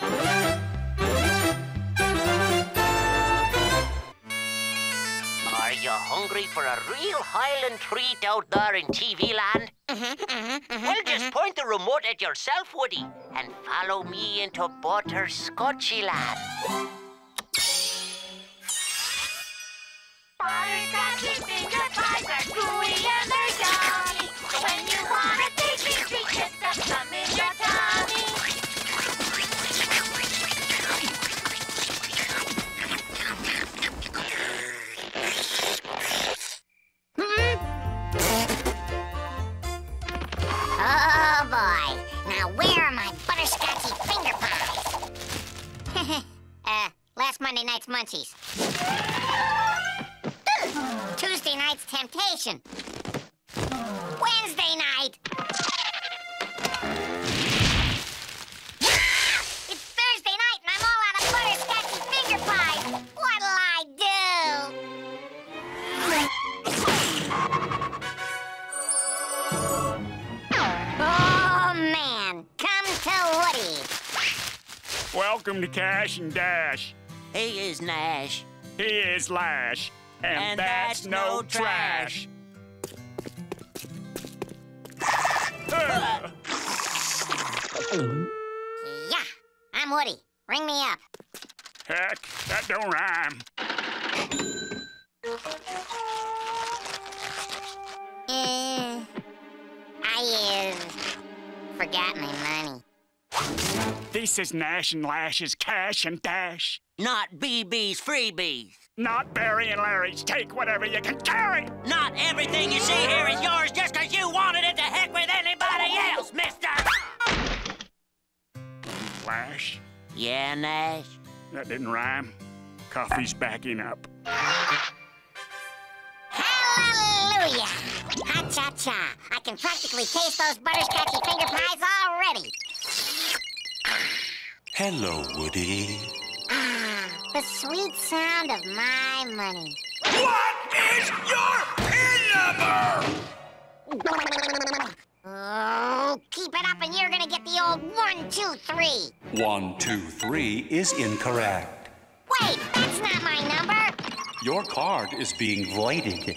Are you hungry for a real Highland treat out there in TV land? Well, just point the remote at yourself, Woody, and follow me into Butterscotchy land. Butterscotchy finger pies are gooey Monday night's munchies. Tuesday night's temptation. Wednesday night. It's Thursday night and I'm all out of finger pies. What'll I do? Oh man, come to Woody. Welcome to Cash and Dash. He is Nash. He is Lash. And, And that's, that's no no trash. Yeah, I'm Woody. Ring me up. Heck, that don't rhyme. Uh, I, uh, forgot my money. This is Nash and Lash's Cash and Dash. Not BB's freebies. Not Barry and Larry's Take Whatever You Can Carry. Not everything you see here is yours just 'cause you wanted it to heck with anybody else, mister. Lash, Yeah, Nash? that didn't rhyme. Coffee's backing up. Hallelujah! Ha-cha-cha. I can practically taste those butterscotchy finger pies already. Hello, Woody. Ah, the sweet sound of my money. What is your PIN number? Oh, keep it up and you're gonna get the old one, two, three. One, two, three is incorrect. Wait, that's not my number. Your card is being voided.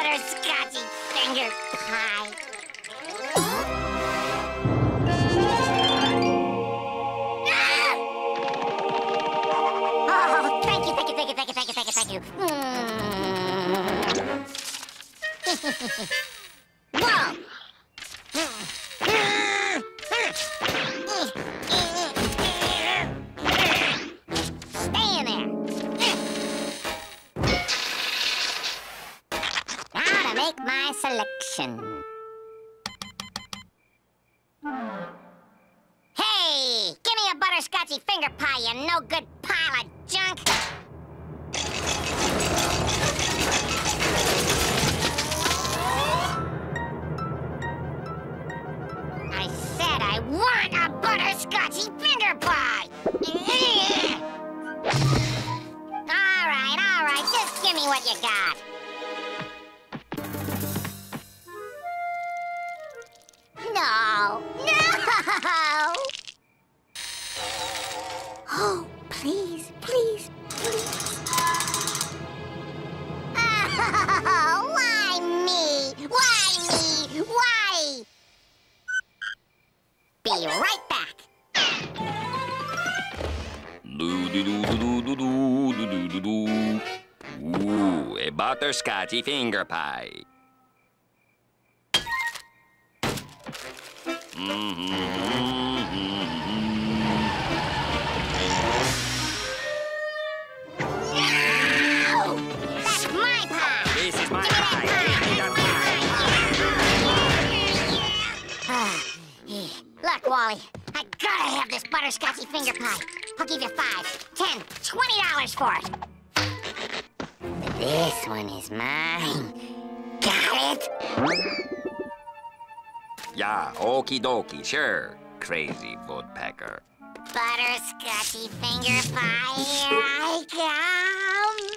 butterscotchy finger pie? Oh, thank you, thank you, thank you, thank you, thank you, thank you. Mm. selection. Hey, give me a butterscotchy finger pie, you no butterscotchy finger pie. Okie dokie, sure. Crazy woodpecker. Butterscotchy finger pie, here I come.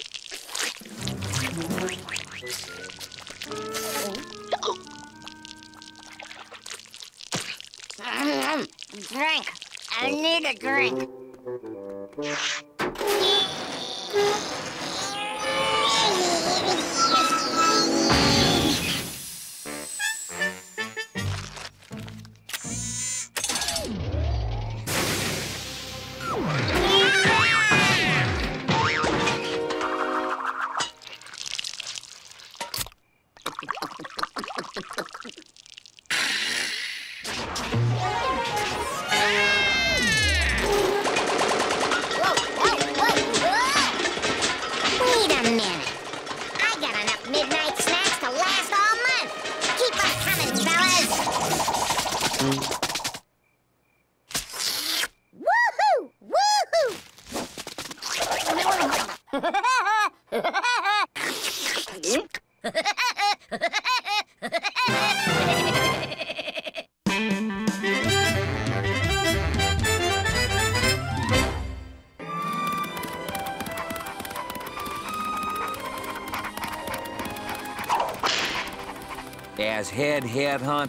Drink. I need a drink.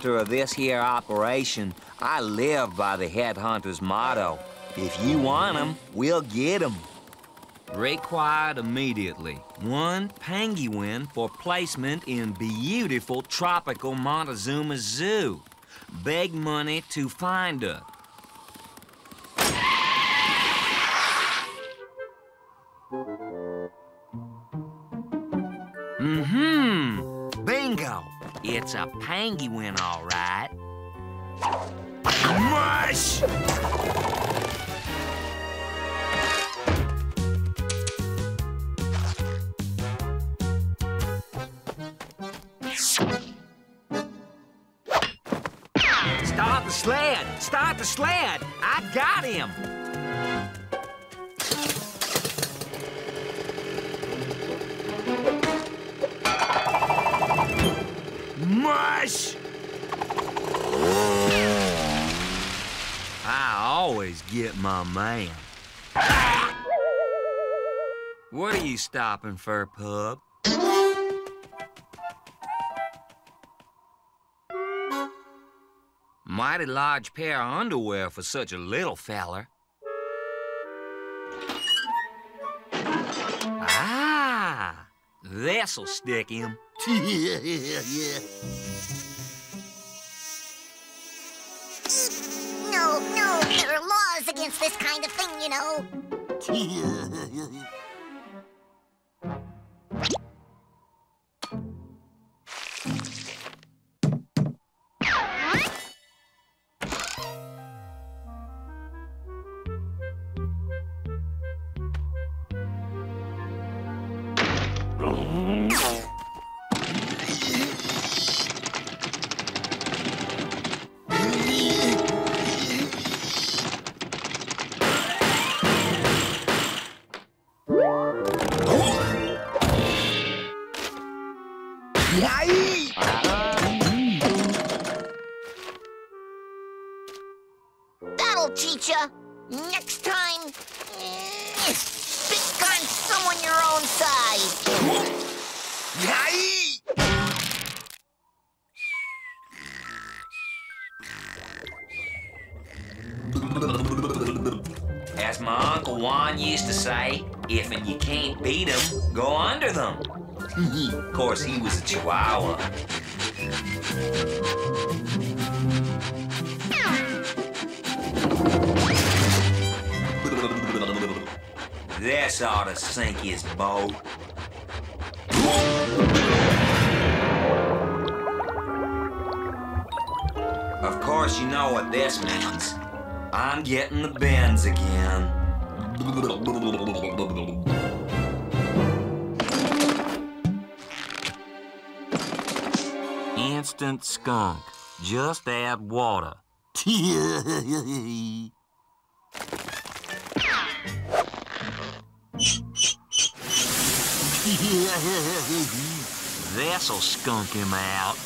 Of this here operation, I live by the headhunter's motto. If you want 'em, we'll get 'em. Required immediately. One penguin for placement in beautiful tropical Montezuma Zoo. Beg money to find her. Mm-hmm. Bingo! It's a penguin, sled! Start the sled! I got him! Mush! I always get my man. What are you stopping for, pup? Mighty large pair of underwear for such a little feller. Ah, this'll stick him. No, no, there are laws against this kind of thing, you know. go under them. of course, he was a Chihuahua. This ought to sink his boat. Of course, you know what this means. I'm getting the bends again. Instant skunk. Just add water. This'll skunk him out.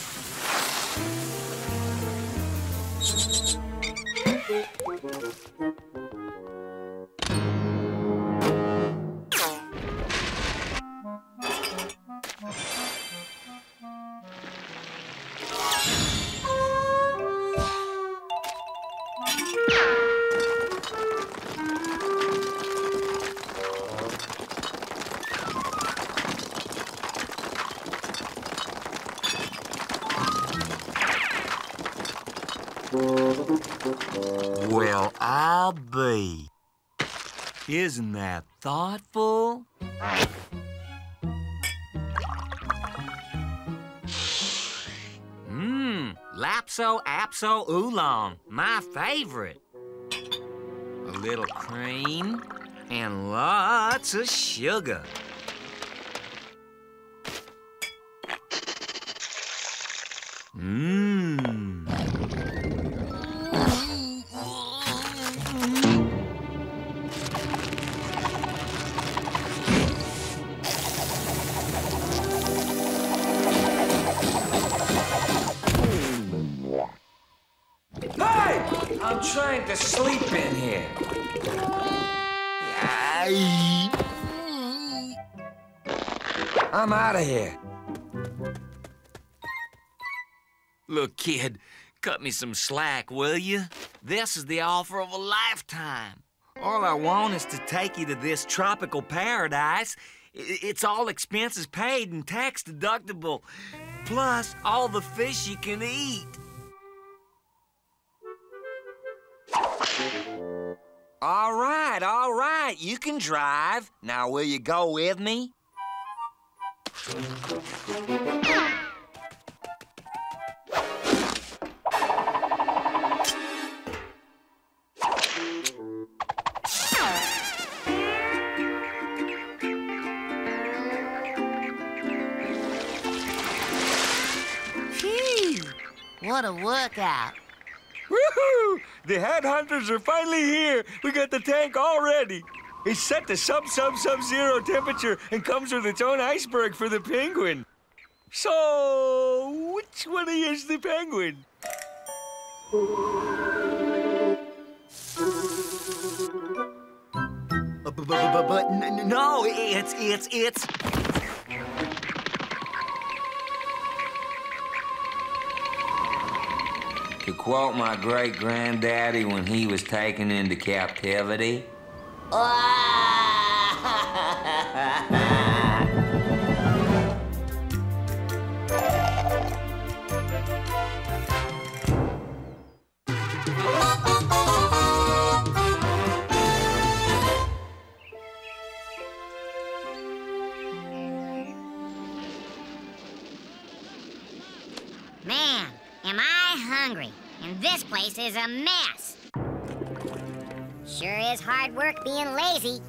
Isn't that thoughtful? Mmm, Lapso Apso Oolong, my favorite. A little cream and lots of sugar. Mmm. Trying to sleep in here. I'm out of here. Look, kid, cut me some slack, will you? This is the offer of a lifetime. All I want is to take you to this tropical paradise. It's all expenses paid and tax deductible, plus all the fish you can eat. All right, all right, you can drive. Now, will you go with me? Phew, what a workout. Woohoo! The headhunters are finally here. We got the tank all ready. It's set to sub sub sub zero temperature and comes with its own iceberg for the penguin. So, which one is the penguin? No, it's, it's, it's. To quote my great granddaddy when he was taken into captivity. place is a mess. Sure is hard work being lazy.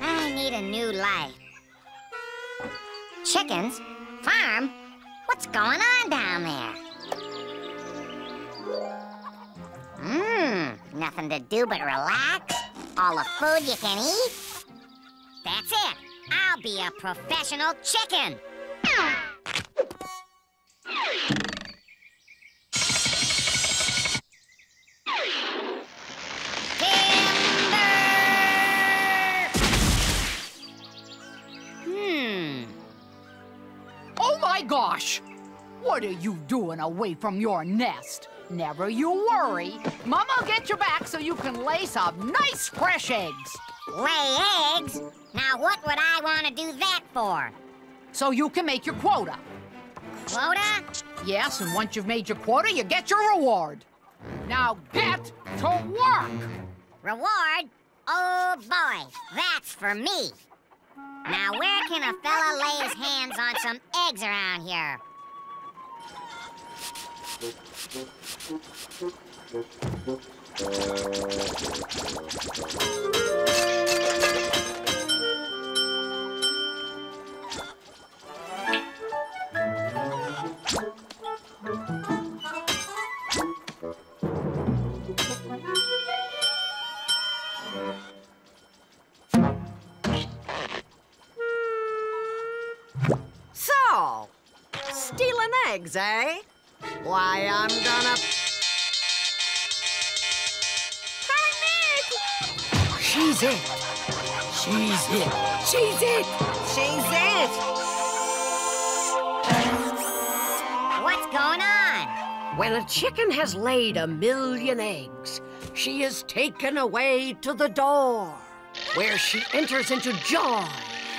I need a new life. Chickens? Farm? What's going on down there? Mmm, nothing to do but relax. All the food you can eat. That's it. I'll be a professional chicken. You doing away from your nest? Never you worry. Mama'll get you back so you can lay some nice fresh eggs. Lay eggs? Now, what would I want to do that for? So you can make your quota. Quota? Yes, and once you've made your quota, you get your reward. Now get to work! Reward? Oh boy, that's for me. Now, where can a fella lay his hands on some eggs around here? So, stealing eggs, eh? Why, I'm gonna. She's it. She's it. She's it. She's it. What's going on? When a chicken has laid a million eggs, she is taken away to the door, where she enters into joy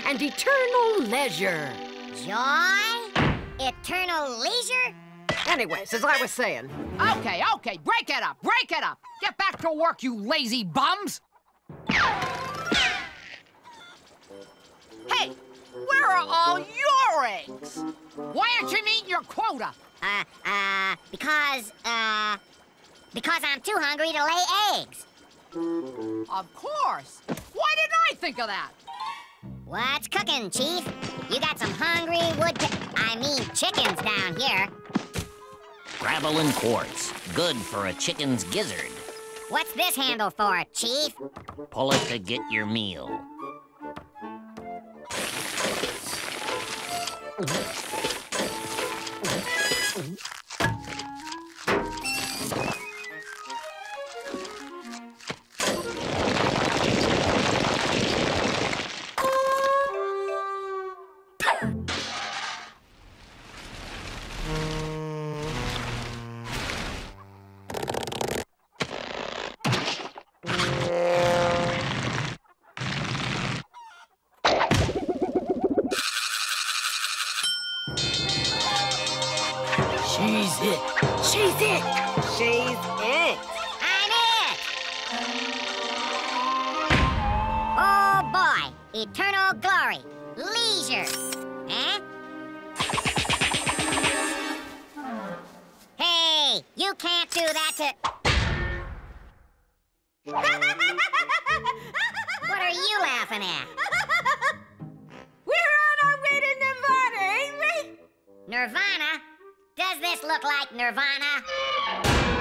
and eternal leisure. Joy? Eternal leisure? Anyways, as I was saying, Okay, okay, break it up, break it up. Get back to work, you lazy bums. Hey, where are all your eggs? Why aren't you meeting your quota? Uh, uh, because, uh, because I'm too hungry to lay eggs. Of course. Why didn't I think of that? What's cooking, Chief? You got some hungry wood I mean chickens down here. Gravel and quartz. Good for a chicken's gizzard. What's this handle for, Chief? Pull it to get your meal. Eternal glory, leisure. Huh? Hey, you can't do that to. what are you laughing at? We're on our way to Nevada, ain't we? Nirvana? Does this look like Nirvana?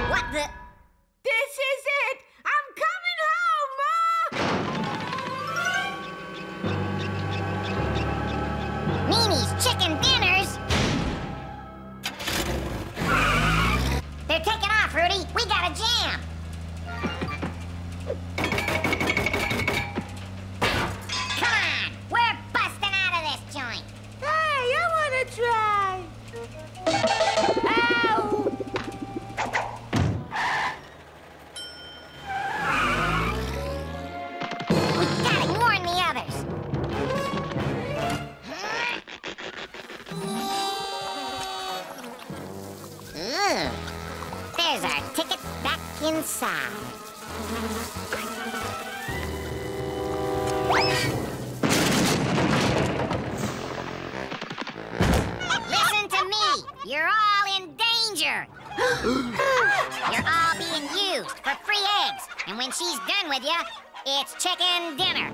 What the? This is They're taking off, Rudy. We got a jam. Inside. Listen to me. You're all in danger. You're all being used for free eggs. And when she's done with you, it's chicken dinner.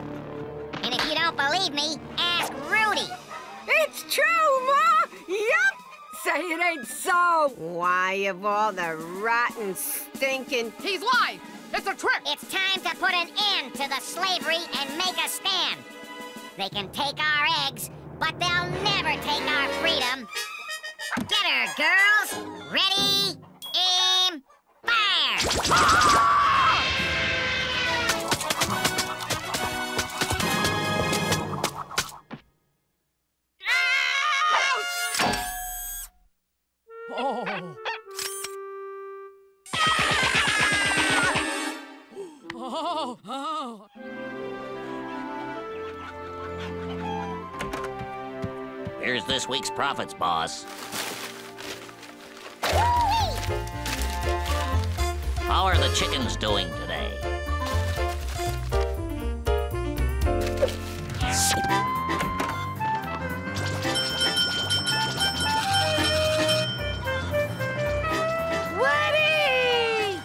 And if you don't believe me, ask Rudy. It's true, Ma. Yup. Say it ain't so. Why, of all the rotten, stinking. He's lying. It's a trick. It's time to put an end to the slavery and make a stand. They can take our eggs, but they'll never take our freedom. Get her, girls. Ready, aim, fire! profits, boss. How are the chickens doing today? Woody!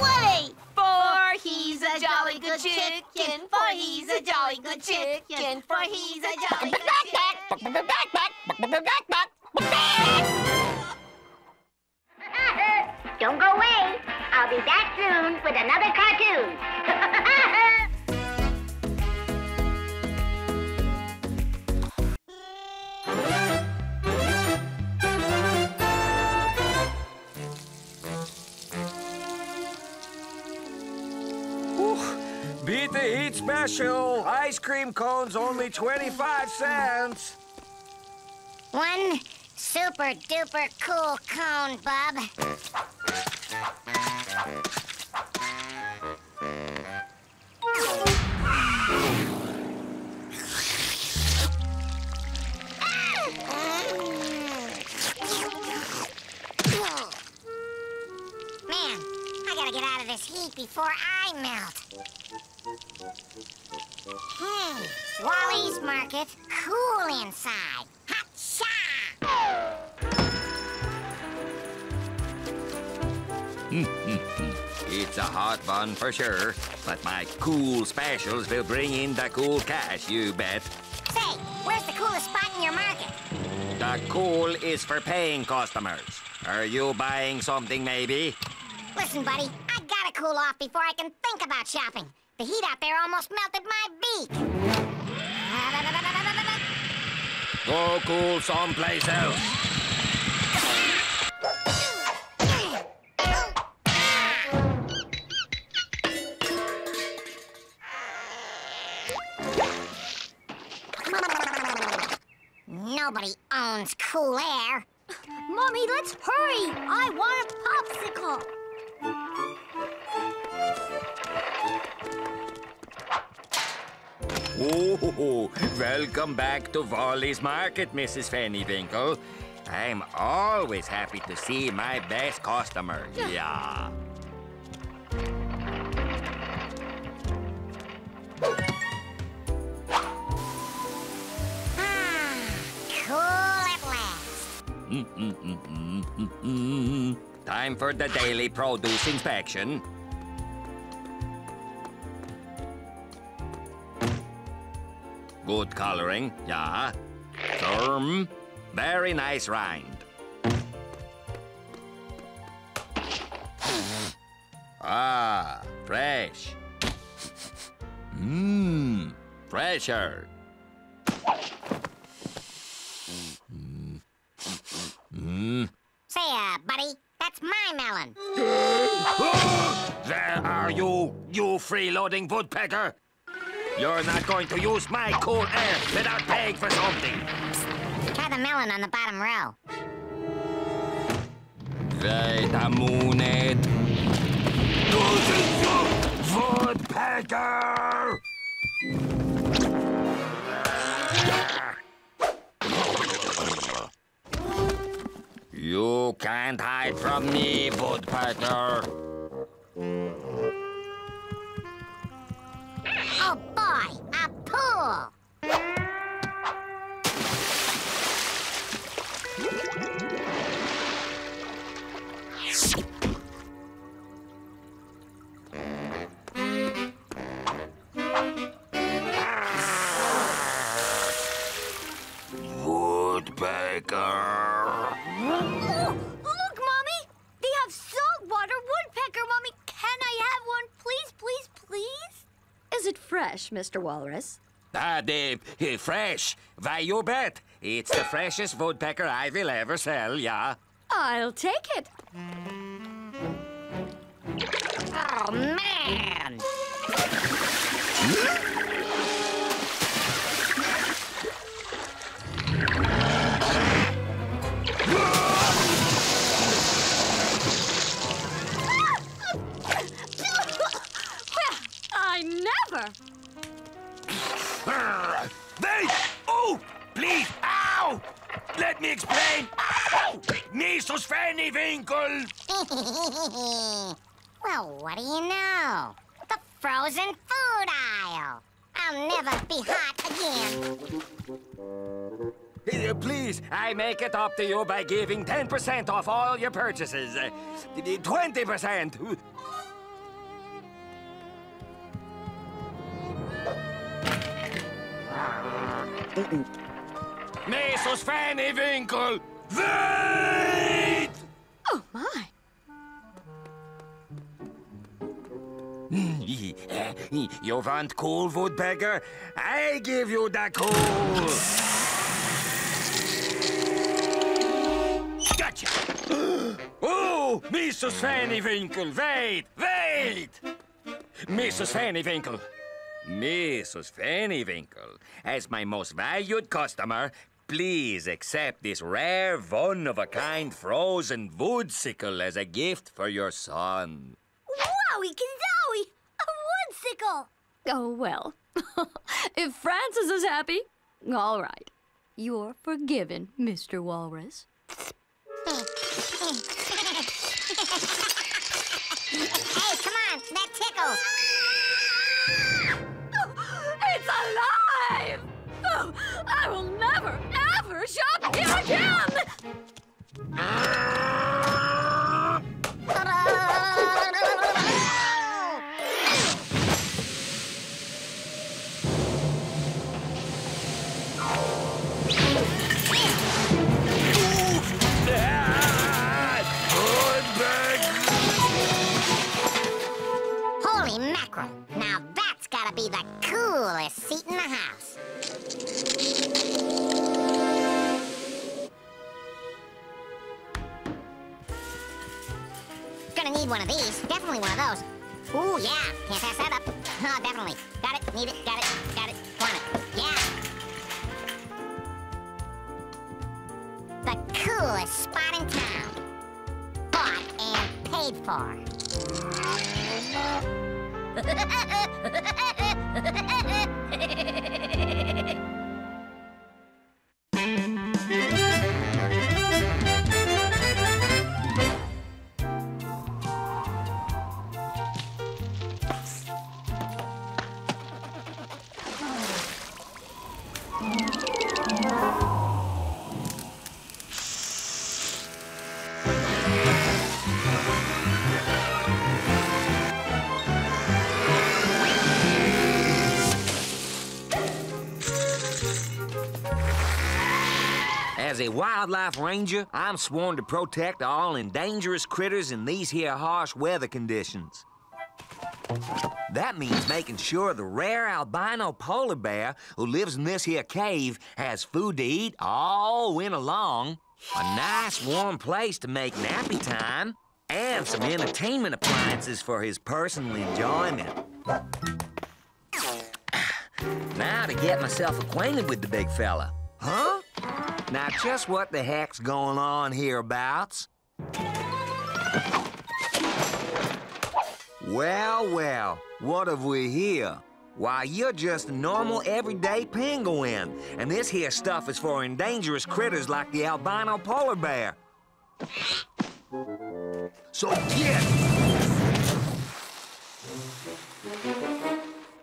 Woody! For he's a jolly good chicken, for he's a jolly good chicken, for he's a jolly good chicken. Soon with another cartoon. Beat the heat special. Ice cream cones only 25 cents. One super duper cool cone, Bub. This heat before I melt. Hey, Wally's Market, cool inside. Hot It's a hot one for sure, but my cool specials will bring in the cool cash, you bet. Say, where's the coolest spot in your market? The cool is for paying customers. Are you buying something, maybe? Listen, buddy, cool off before I can think about shopping. The heat out there almost melted my beak. Go cool someplace else. Nobody owns cool air. Mommy, let's hurry. I want a popsicle. Oh, welcome back to Wally's Market, Mrs. Fannywinkle. I'm always happy to see my best customer. Yeah. Ah, cool at last. Time for the daily produce inspection. Good coloring, yeah. Firm, very nice rind. Ah, fresh. Mmm, fresher. Mmm. Say, uh, buddy, that's my melon. There are you, you freeloading woodpecker! You're not going to use my cool air without paying for something! Try the melon on the bottom row. Wait a minute. Woodpecker! You can't hide from me, Woodpecker. Oh boy, a pool! Woodpecker. It fresh, Mr. Walrus? Ah, the uh, fresh. Why, you bet. It's the freshest woodpecker I will ever sell, yeah. I'll take it. Oh, man! Me explain! Ow! Mrs. Fannywinkle! well, what do you know? The frozen food aisle. I'll never be hot again. Uh, Please, I make it up to you by giving 10% off all your purchases. Uh, 20%. Mrs. Fanny Winkle, wait! Oh, my. you want coal, woodpecker? I give you the cool! Gotcha. oh, Mrs. Fanny Winkle, wait, wait! Mrs. Fanny Winkle. Mrs. Fanny Winkle, as my most valued customer, please accept this rare, one-of-a-kind frozen woodsicle as a gift for your son. Wowie kazowie! A woodsicle! Oh, well. if Francis is happy, all right. You're forgiven, Mr. Walrus. Hey, come on, that tickles. Shop here again! Holy mackerel! Now that's gotta be the coolest seat in the house. Need one of these. Definitely one of those. Ooh, yeah. Can't pass that up. Oh, definitely. Got it. Need it. Got it. Got it. Want it. Yeah. The coolest spot in town. Bought and paid for. wildlife ranger, I'm sworn to protect all endangerous critters in these here harsh weather conditions. That means making sure the rare albino polar bear who lives in this here cave has food to eat all winter long, a nice warm place to make nappy time, and some entertainment appliances for his personal enjoyment. Now to get myself acquainted with the big fella. Huh? Now, just what the heck's going on hereabouts? Well, well, what have we here? Why, you're just a normal, everyday penguin, and this here stuff is for endangerous critters like the albino polar bear. So get!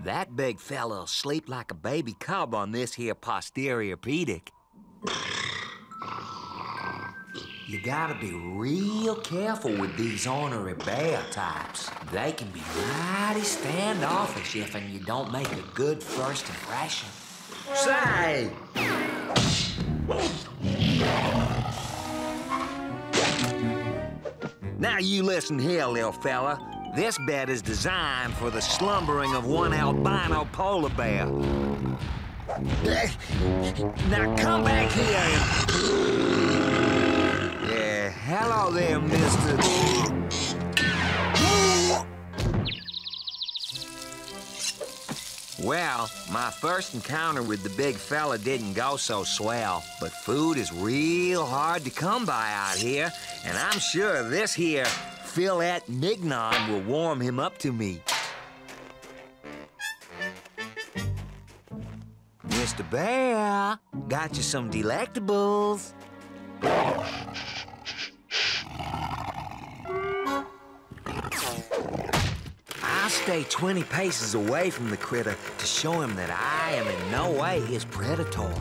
That big fella'll sleep like a baby cub on this here posterior pedic. You gotta be real careful with these ornery bear types. They can be mighty standoffish if and you don't make a good first impression. Say! Now you listen here, little fella. This bed is designed for the slumbering of one albino polar bear. Now come back here. Yeah, hello there, mister. Well, my first encounter with the big fella didn't go so swell, but food is real hard to come by out here, and I'm sure this here Philette Mignon will warm him up to me. Mr. Bear, got you some delectables. I'll stay 20 paces away from the critter to show him that I am in no way his predator.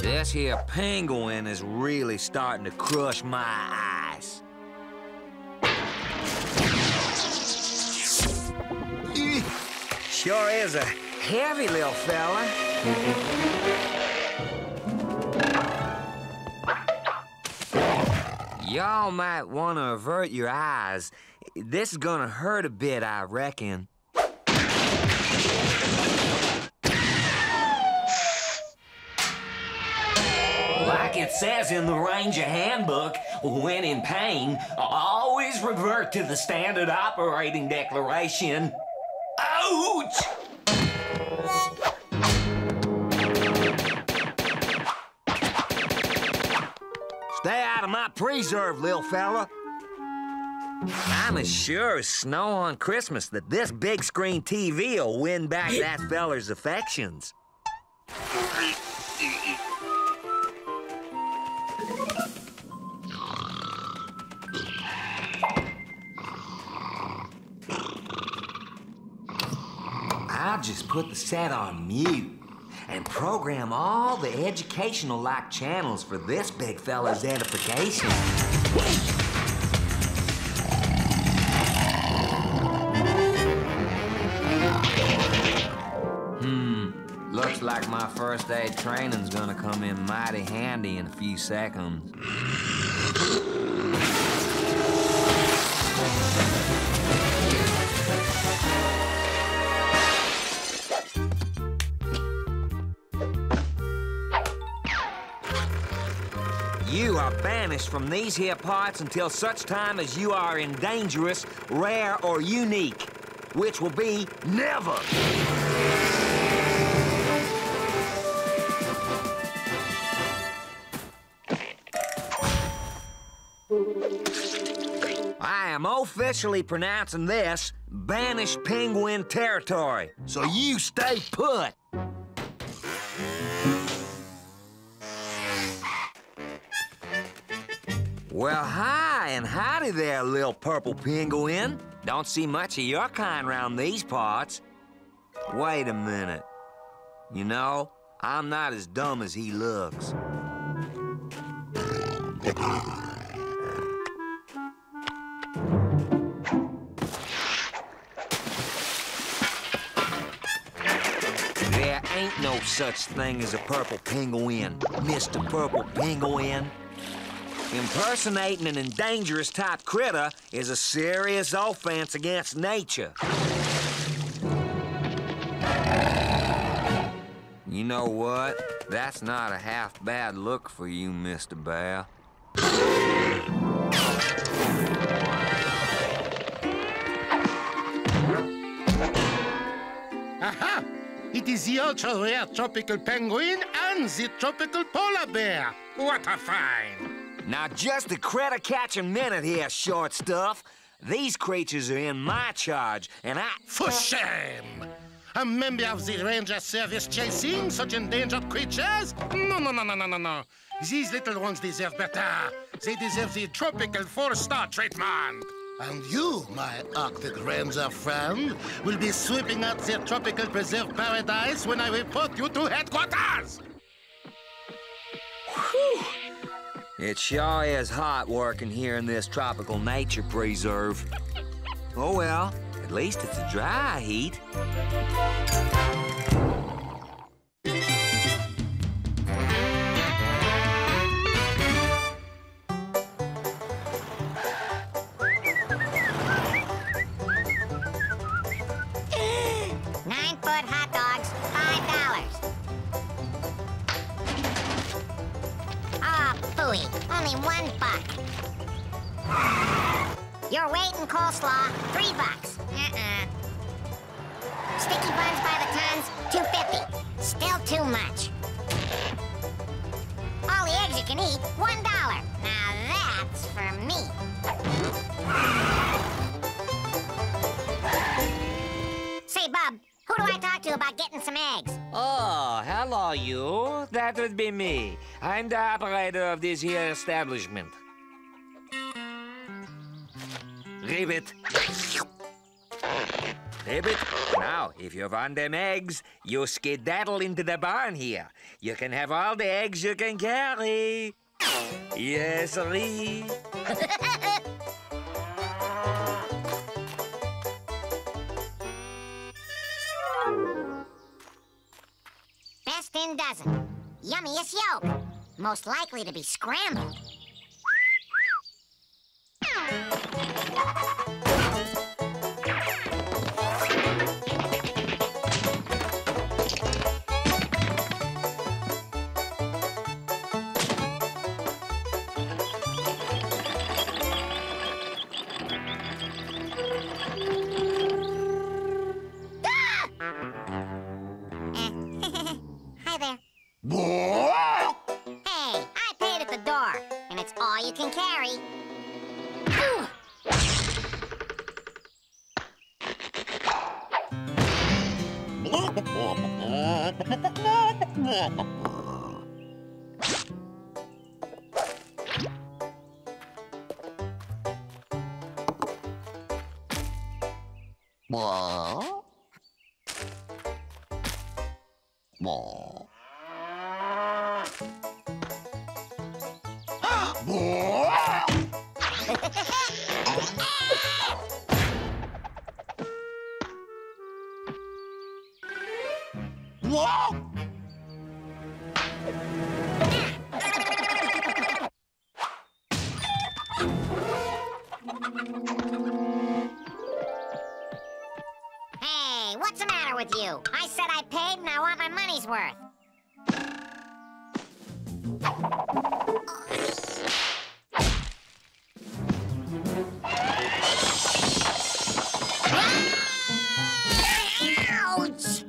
This here penguin is really starting to crush my eyes. Sure is a heavy, little fella. Y'all might want to avert your eyes. This is gonna hurt a bit, I reckon. Like it says in the Ranger Handbook, when in pain, always revert to the standard operating declaration. Ouch! Stay out of my preserve, little fella. I'm as sure as snow on Christmas that this big screen TV will win back that feller's affections. I'll just put the set on mute and program all the educational like channels for this big fella's edification. Hmm, looks like my first aid training's gonna come in mighty handy in a few seconds. Banished from these here parts until such time as you are in dangerous, rare, or unique, which will be never. I am officially pronouncing this banished penguin territory, so you stay put. Well, hi and howdy there, little purple penguin. Don't see much of your kind round these parts. Wait a minute. You know, I'm not as dumb as he looks. There ain't no such thing as a purple penguin, Mr. Purple Penguin. Impersonating an endangerous type critter is a serious offense against nature. You know what? That's not a half bad look for you, Mr. Bear. Aha! It is the ultra rare tropical penguin and the tropical polar bear. What a find! Now, just a credit catching minute here, short stuff. These creatures are in my charge, and I. For shame! A member of the ranger service chasing such endangered creatures? No, no, no, no, no, no, no. These little ones deserve better. They deserve the tropical four-star treatment. And you, my Arctic Ranger friend, will be sweeping out the tropical preserve paradise when I report you to headquarters! It sure is hot working here in this tropical nature preserve. Oh well, at least it's a dry heat. Only one buck. Your weight in coleslaw, three bucks. Uh-uh. Sticky buns by the tons, two fifty. Still too much. All the eggs you can eat, one dollar. Now that's for me. Say, Bub, who do I talk to about getting some eggs? Oh, hello, you. That would be me. I'm the operator of this here establishment. Ribbit. Ribbit, now, if you want them eggs, you skedaddle into the barn here. You can have all the eggs you can carry. Yes, sirree. twin dozen. Yummiest yolk. Most likely to be scrambled. What's the matter with you? I said I paid and I want my money's worth. Ouch!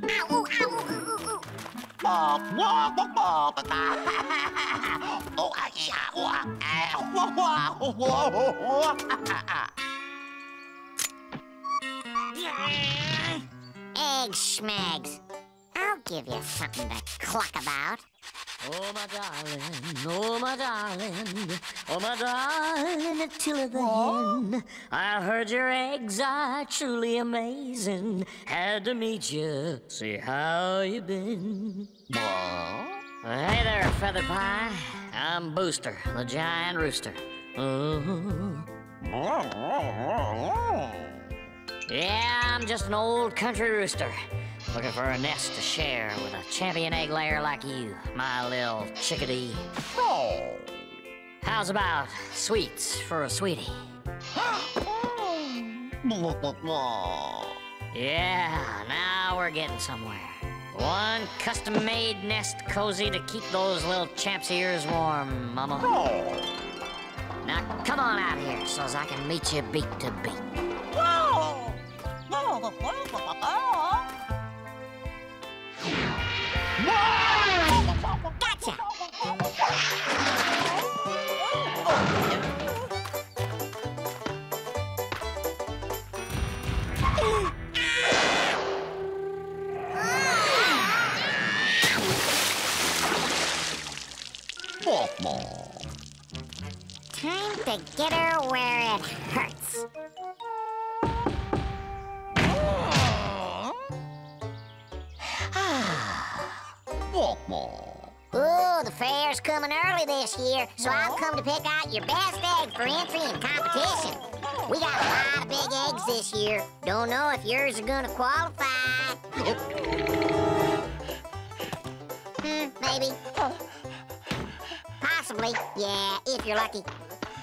Egg schmegs. I'll give you something to cluck about. Oh, my darling, oh, my darling, oh, my darling, Attila the hen. I heard your eggs are truly amazing. Had to meet you, see how you been. Hey there, Feather Pie. I'm Booster, the giant rooster. Uh-huh. Yeah, I'm just an old country rooster. Looking for a nest to share with a champion egg layer like you, my little chickadee. Oh. How's about sweets for a sweetie? Yeah, now we're getting somewhere. One custom-made nest cozy to keep those little champs' ears warm, Mama. Oh. Now come on out here so as I can meet you beat to beat. Time to get her where it hurts. Fair's coming early this year, so I've come to pick out your best egg for entry in competition. We got a lot of big eggs this year. Don't know if yours are gonna qualify. Hmm, maybe. Possibly, yeah, if you're lucky.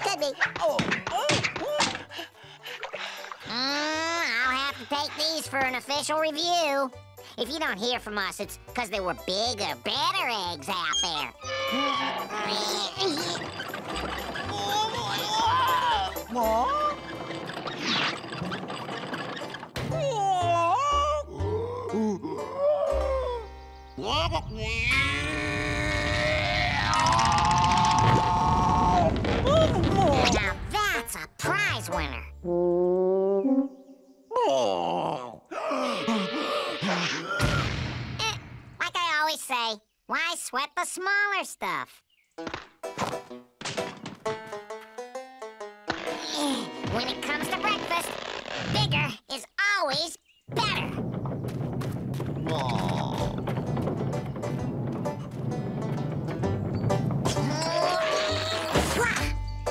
Could be. Mm, I'll have to take these for an official review. If you don't hear from us, it's because there were bigger, better eggs out there. Now that's a prize winner. Say, why sweat the smaller stuff? When it comes to breakfast, bigger is always better.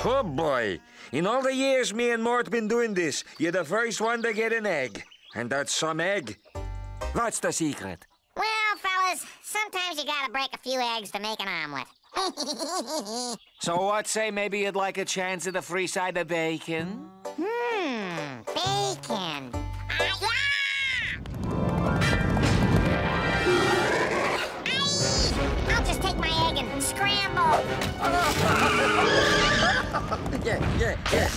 Oh boy. In all the years me and Mort been doing this, you're the first one to get an egg. And that's some egg. What's the secret? Well, fellas, some Sometimes you gotta break a few eggs to make an omelet. So what say maybe you'd like a chance at a free side of bacon? hmm, bacon. Ah, yeah! I'll just take my egg and scramble. Yeah, yeah, yeah,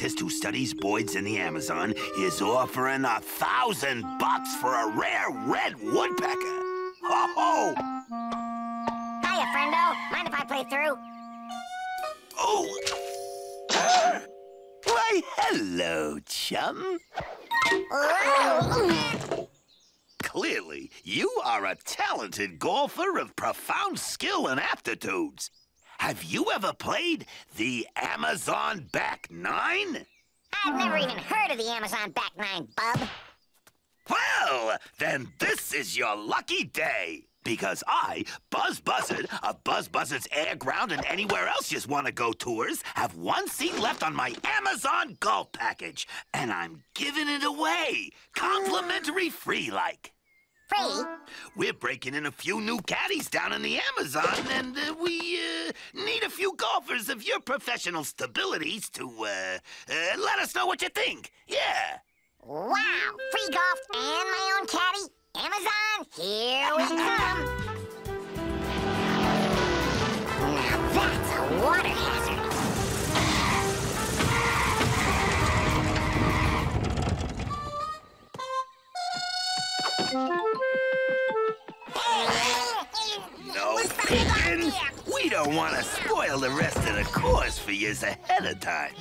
scientist who studies boids in the Amazon, is offering a thousand bucks for a rare red woodpecker. Ho ho! Hiya, friendo. Mind if I play through? Oh! Why, hello, chum. Clearly, you are a talented golfer of profound skill and aptitudes. Have you ever played the Amazon Back Nine? I've never even heard of the Amazon Back Nine, bub. Well, then this is your lucky day. Because I, Buzz Buzzard, of Buzz Buzzard's Air Ground and anywhere else you want to go tours, have one seat left on my Amazon Golf package. And I'm giving it away. Complimentary free like. Free? We're breaking in a few new caddies down in the Amazon, and uh, we uh, need a few golfers of your professional stabilities to uh, uh, let us know what you think. Yeah. Wow! Free golf and my own caddy? Amazon, here we come! Now that's a water hazard. Spoil the rest of the course for you ahead of time.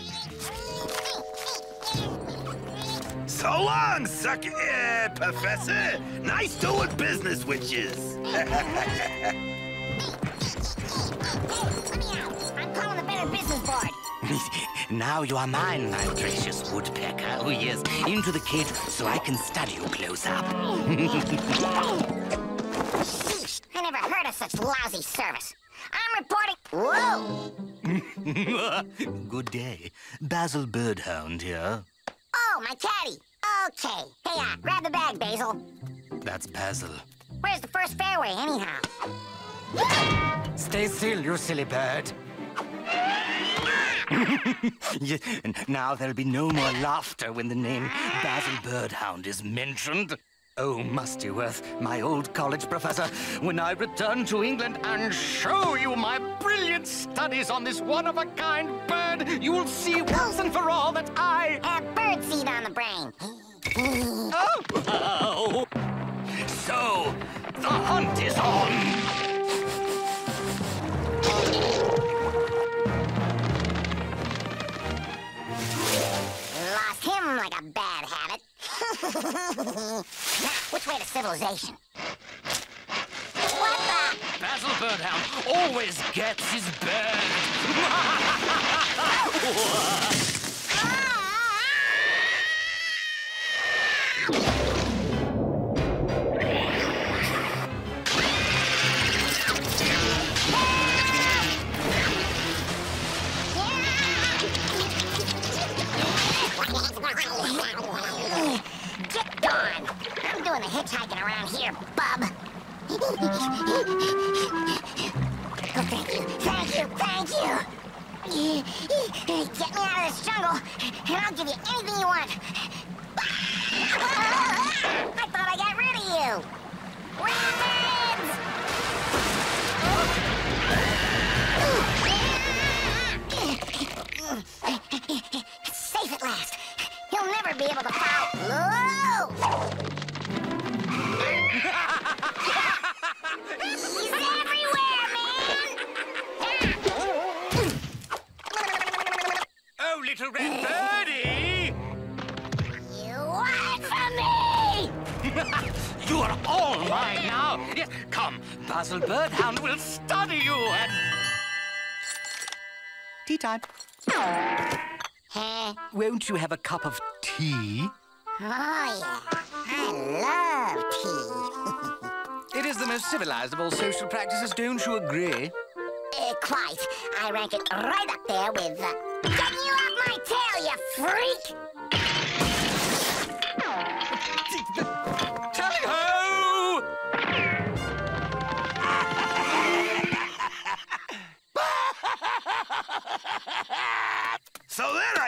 So long, sucker, uh, Professor. Nice doing business with yous. I'm calling the Better Business Board. now you are mine, my precious woodpecker. Oh, yes. Into the cage so I can study you close up. Sheesh, I never heard of such lousy service. Reporting. Whoa! Good day. Basil Birdhound here. Oh, my caddy. Okay. Hey, uh, grab the bag, Basil. That's Basil. Where's the first fairway, anyhow? Stay still, you silly bird. Yes, and now there'll be no more laughter when the name Basil Birdhound is mentioned. Oh, Mustyworth, my old college professor, when I return to England and show you my brilliant studies on this one-of-a-kind bird, you will see once and for all that I... Have birdseed on the brain. Oh! oh. So, the hunt is on! Lost him like a bad habit. Now, which way to civilization? What the? Basil Birdhound always gets his bird. you have a cup of tea? Oh, yeah. I love tea. It is the most civilized of all social practices, don't you agree? Uh, quite. I rank it right up there with. Uh, getting you off my tail, you freak!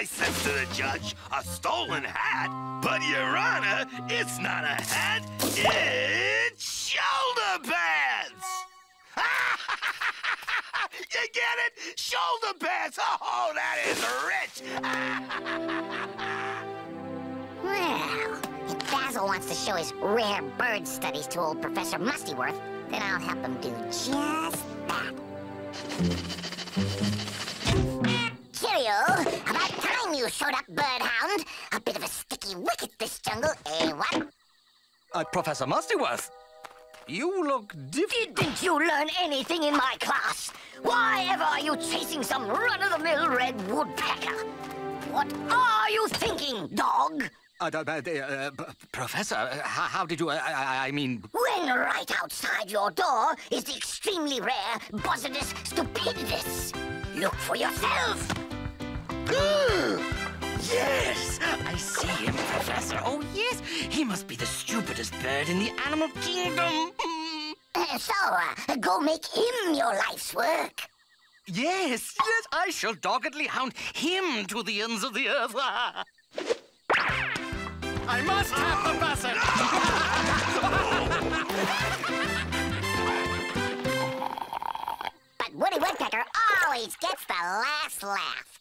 I said to the judge, a stolen hat? But, Your Honor, it's not a hat, it's shoulder pads! you get it? Shoulder pads! Oh, that is rich! Well, if Basil wants to show his rare bird studies to old Professor Mustyworth, then I'll help him do just that. Time you showed up, Birdhound. A bit of a sticky wicket, this jungle, eh, what? Uh, Professor Mustyworth, you look different. Didn't you learn anything in my class? Why ever are you chasing some run-of-the-mill red woodpecker? What are you thinking, dog? Uh, uh, uh, uh, Professor, uh, how, did you... I, I, I mean... When right outside your door is the extremely rare Buzzardus stupidus. Look for yourself. Yes! I see him, Professor. Oh, yes. He must be the stupidest bird in the animal kingdom. Uh, so, uh, go make him your life's work. Yes, yes, I shall doggedly hound him to the ends of the earth. I must have the buzzard. But Woody Woodpecker always gets the last laugh.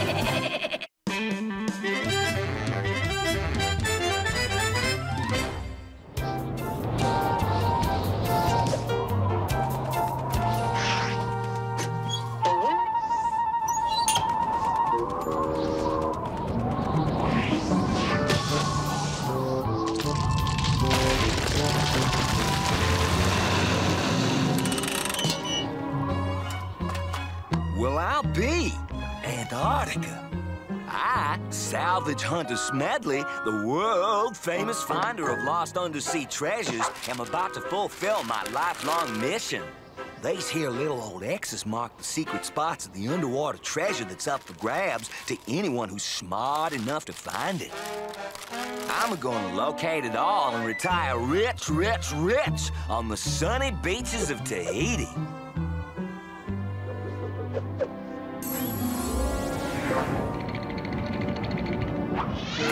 Well, I'll be Antarctica. I, Salvage Hunter Smedley, the world famous finder of lost undersea treasures, am about to fulfill my lifelong mission. These here little old X's mark the secret spots of the underwater treasure that's up for grabs to anyone who's smart enough to find it. I'm gonna locate it all and retire rich, rich, rich on the sunny beaches of Tahiti.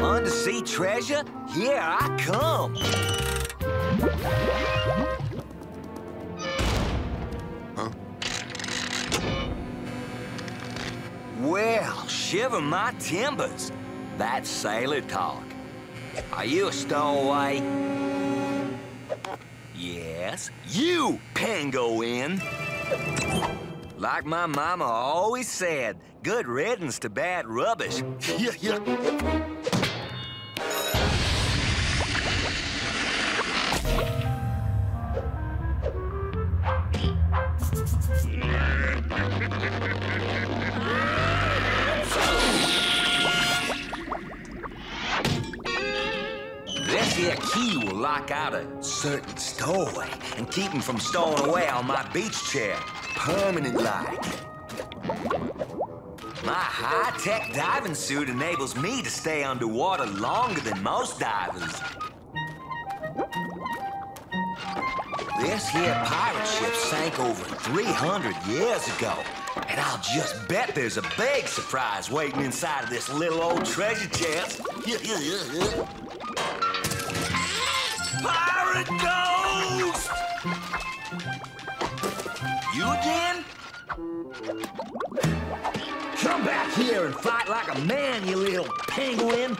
Undersea treasure? Here I come. Huh? Well, shiver my timbers. That's sailor talk. Are you a stowaway? Yes, you penguin. Like my mama always said, good riddance to bad rubbish. Yeah, yeah. This key will lock out a certain stowaway and keep him from stowing away on my beach chair, permanent like. My high-tech diving suit enables me to stay underwater longer than most divers. This here pirate ship sank over 300 years ago. And I'll just bet there's a big surprise waiting inside of this little old treasure chest. Pirate Ghost! You again? Come back here and fight like a man, you little penguin.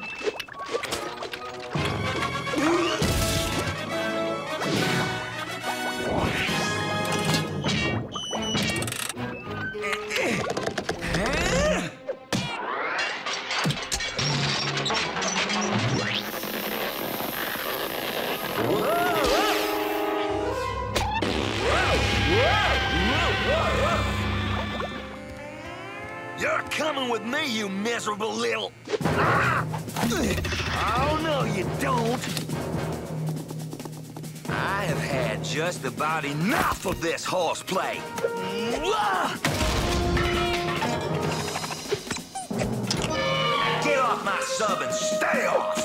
Just about enough of this horseplay. Get off my sub and stay off!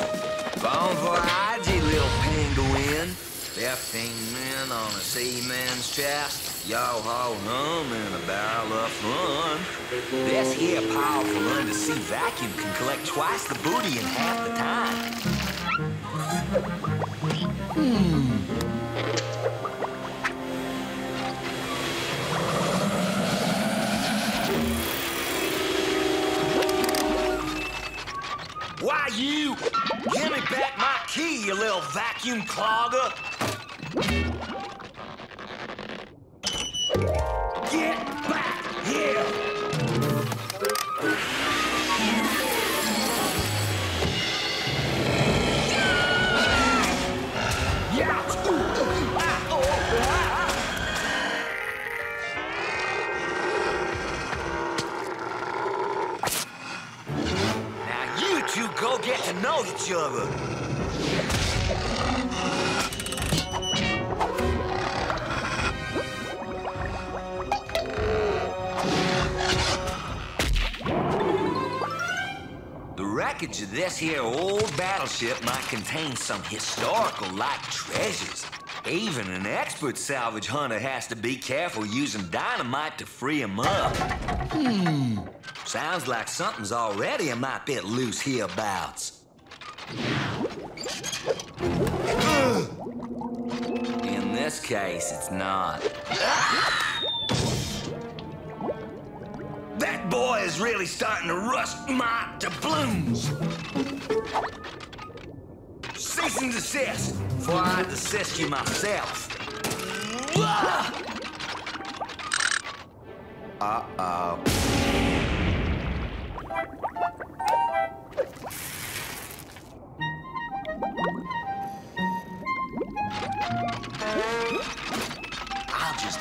Bon voyage, you little penguin. Fifteen men on a seaman's chest. Yo-ho hum in a barrel of fun. This here powerful undersea vacuum can collect twice the booty in half the time. Hmm. You? Give me back my key, you little vacuum clogger. Get back here! The wreckage of this here old battleship might contain some historical-like treasures. Even an expert salvage hunter has to be careful using dynamite to free 'em up. Hmm. Sounds like something's already a mite bit loose hereabouts. In this case, it's not. That boy is really starting to rust my doubloons. Cease and desist, before I desist you myself. Uh-oh.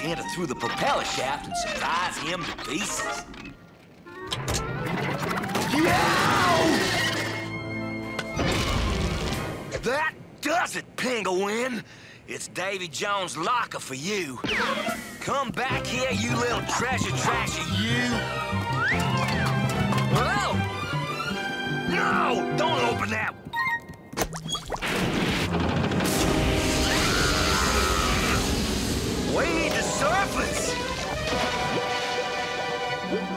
I'll enter through the propeller shaft and surprise him to pieces. That does it, Penguin. It's Davy Jones' locker for you. Come back here, you little treasure trasher, you. Oh! No! Don't open that! We need the surface!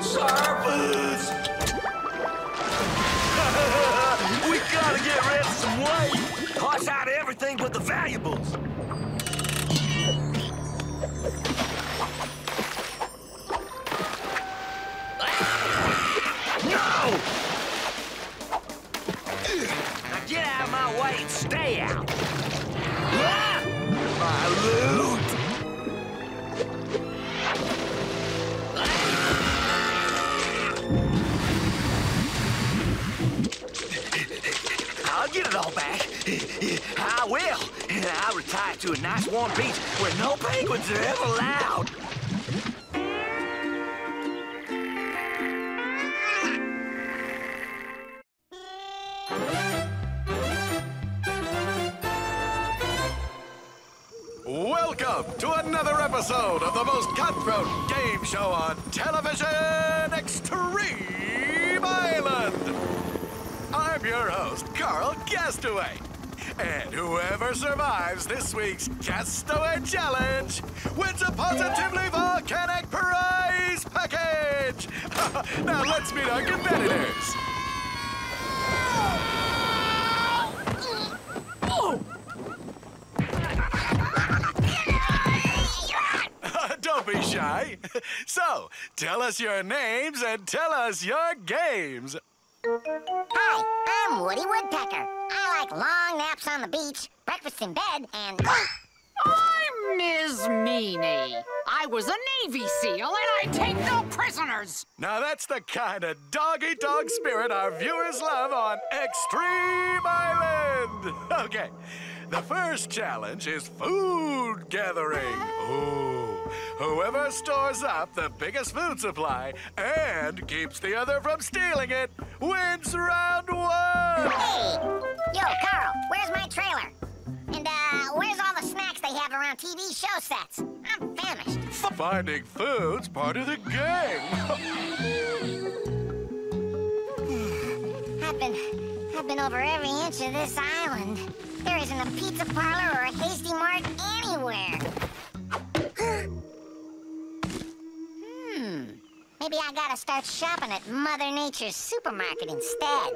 Surface! we gotta get rid of some weight! Toss out everything but the valuables! Get out of my way and stay out! Ah! My loot! Back. I will. And I'll retire to a nice warm beach where no penguins are ever allowed. Welcome to another episode of the most cutthroat game show on television, Castaway. And whoever survives this week's Castaway Challenge wins a positively volcanic prize package. now let's meet our competitors. Don't be shy. So, tell us your names and tell us your games. Hi, I'm Woody Woodpecker. I like long naps on the beach, breakfast in bed, and... I'm Ms. Meanie. I was a Navy SEAL and I take no prisoners. Now that's the kind of dog-eat-dog spirit our viewers love on Extreme Island. Okay, the first challenge is food gathering. Ooh, whoever stores up the biggest food supply and keeps the other from stealing it wins round one. Hey! Yo, Carl, where's my trailer? And, uh, where's all the snacks they have around TV show sets? I'm famished. Finding food's part of the game. I've been, I've been over every inch of this island. There isn't a pizza parlor or a Hasty Mart anywhere. Maybe I gotta start shopping at Mother Nature's supermarket instead.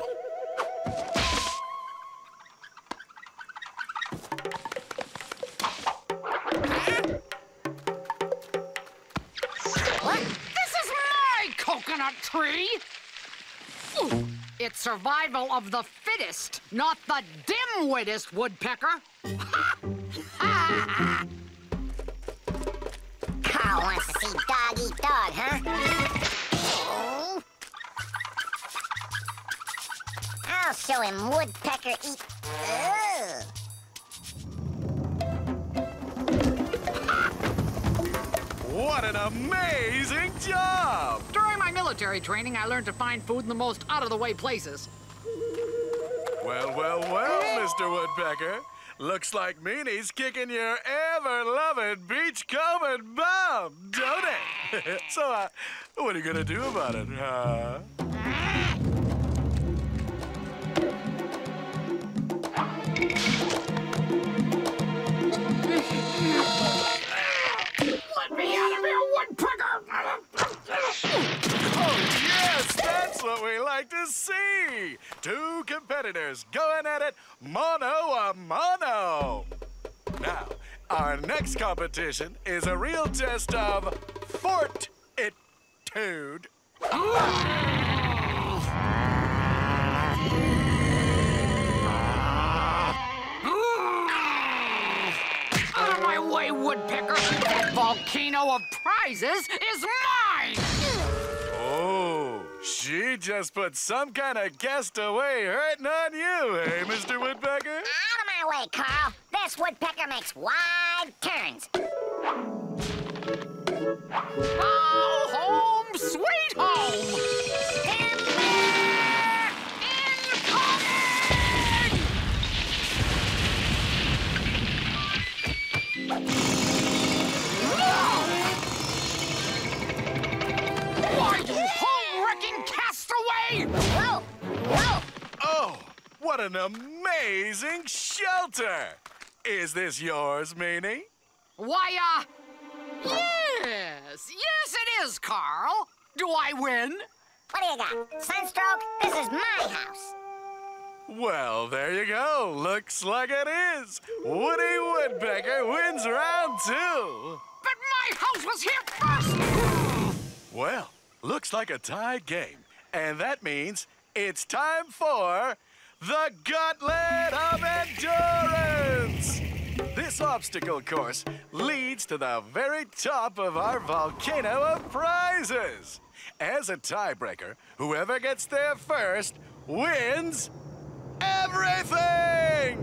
This is my coconut tree! It's survival of the fittest, not the dim-wittest woodpecker. Carl wants to see dog eat dog, huh? I'll show him woodpecker eat. Ugh. What an amazing job! During my military training, I learned to find food in the most out-of-the-way places. Well, well, well, Mr. Woodpecker. Looks like Meanie's kicking your ever-loving beachcombing bum, don't it? so, uh, what are you gonna do about it, huh? That's what we like to see. Two competitors going at it mono a mono. Now, our next competition is a real test of fortitude. Out of my way, woodpecker! That volcano of prizes is mine! Oh, she just put some kind of castaway hurting on you, hey, Mr. Woodpecker? Out of my way, Carl. This woodpecker makes wide turns. Oh, what an amazing shelter! Is this yours, Meanie? Why, uh... Yes! Yes, it is, Carl! Do I win? What do you got? Sunstroke? This is my house. Well, there you go. Looks like it is. Woody Woodpecker wins round two. But my house was here first! Well, looks like a tied game. And that means it's time for the Gauntlet of Endurance! This obstacle course leads to the very top of our volcano of prizes. As a tiebreaker, whoever gets there first wins everything!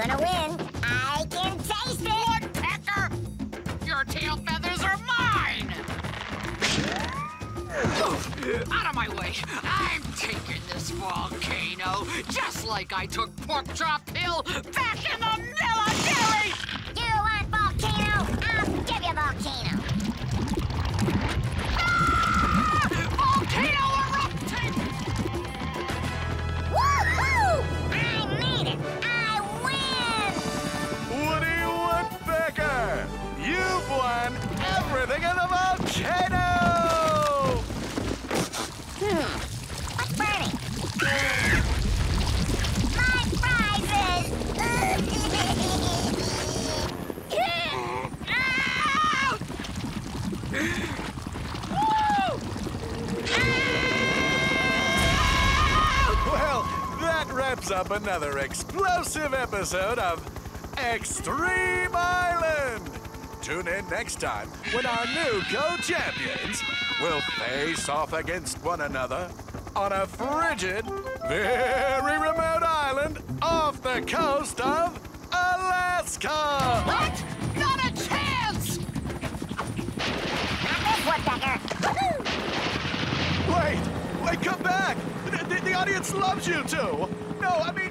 Gonna win. I can taste it. Woodpecker! Your tail feathers are mine! Out of my way! I'm taking this volcano, just like I took Pork Chop Hill back in the military! You want volcano? I'll give you volcano. Volcano up another explosive episode of Extreme Island. tune in next time when our new co-champions will face off against one another on a frigid, very remote island off the coast of Alaska. What? Not a chance! Not this woodpecker. Wait, wait, come back. The, the- the audience loves you two. I mean,